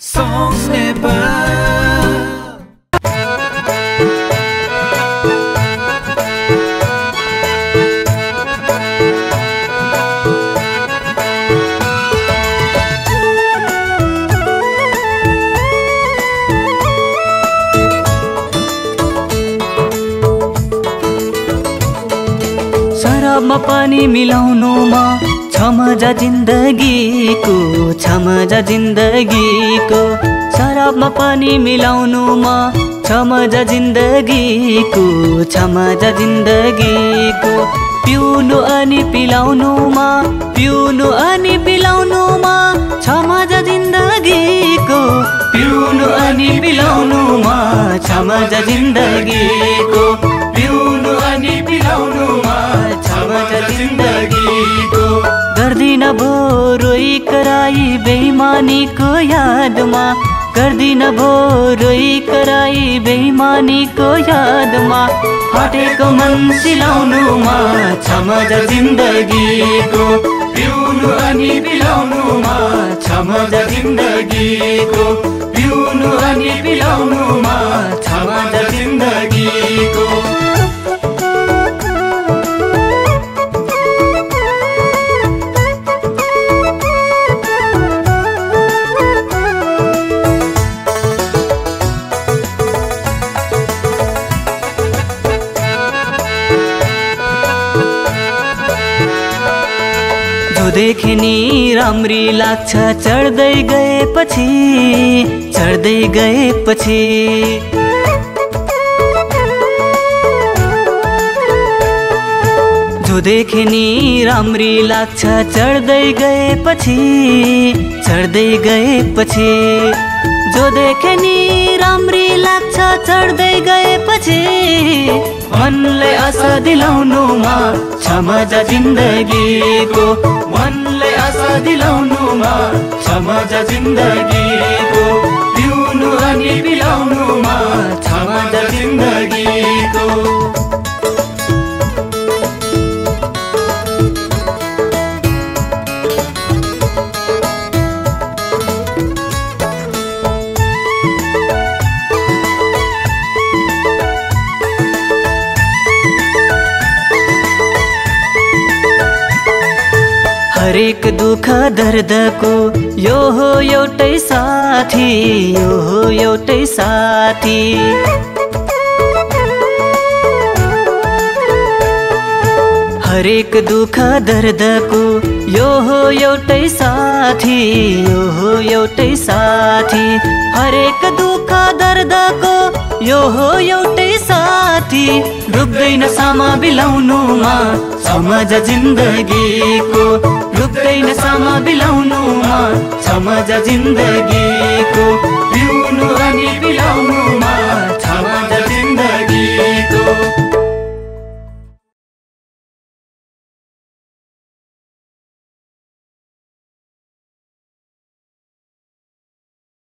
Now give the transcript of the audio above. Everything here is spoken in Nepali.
Songs पानी मिलाउनुमा छ मजा जिन्दगीको छ मजा जिन्दगीको शराबमा पानी मिलाउनुमा छ मजा जिन्दगीको छ मजा जिन्दगीको पिउनु अनि पिलाउनुमा पिउनु अनि पिलाउनुमा छ मजा जिन्दगीको पिउनु अनि पिलाउनुमा छ मजा जिन्दगीको भो रोइ कराई बेइमानीको यादमा। गर्दिन भो रोइ कराई बेइमानीको यादमा। फाटेको मन सिलाउनुमा छ मजा जिन्दगीको। पिउनु अनि पिलाउनुमा छ मजा जिन्दगीको। पिउनु अनि पिलाउनुमा छ मजा जिन्दगीको। जो देखे नि राम्री लाग्छ। चढ्दै गएपछि चढ्दै गएपछि। जो देखे नि राम्री लाग्छ चढ्दै गएपछि चढ्दै गएपछि। जो देखे नि राम्री लाग्छ चढ्दै गएपछि मनलाई आशा दिलाउनुमा छ मजा जिन्दगीको। मनलाई आशा दिलाउनुमा छ मजा जिन्दगीको। पिउनु अनि पिलाउनुमा हरेक दुःख दर्दको यो हो एउटै साथी, यो हो एउटै साथी। हरेक दुःख दर्दको यो हो एउटै साथी, यो हो एउटै साथी। हरेक दुःख दर्दको यो हो एउटै साथी डुब्दैन सामा बिलाउनुमा समझ जिन्दगीको डुब्दैन सामा बिलाउनुमा समझ जिन्दगी